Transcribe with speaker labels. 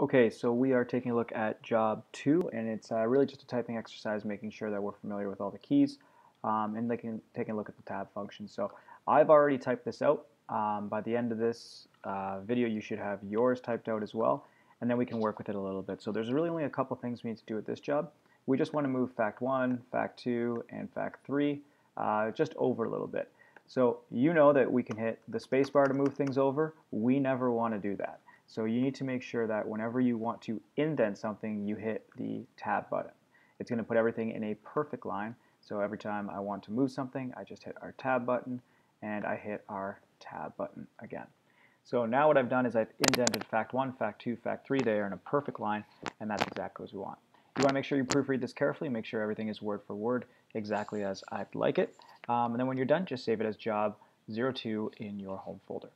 Speaker 1: Okay, so we are taking a look at job two, and it's uh, really just a typing exercise, making sure that we're familiar with all the keys, um, and taking, taking a look at the tab function. So I've already typed this out. Um, by the end of this uh, video, you should have yours typed out as well, and then we can work with it a little bit. So there's really only a couple things we need to do with this job. We just want to move fact 1, fact 2, and fact 3 uh, just over a little bit. So you know that we can hit the spacebar to move things over. We never want to do that. So you need to make sure that whenever you want to indent something, you hit the tab button. It's going to put everything in a perfect line. So every time I want to move something, I just hit our tab button and I hit our tab button again. So now what I've done is I've indented fact 1, fact 2, fact 3. They are in a perfect line, and that's exactly as we want. You want to make sure you proofread this carefully, make sure everything is word for word exactly as I'd like it. Um, and then when you're done, just save it as job 02 in your home folder.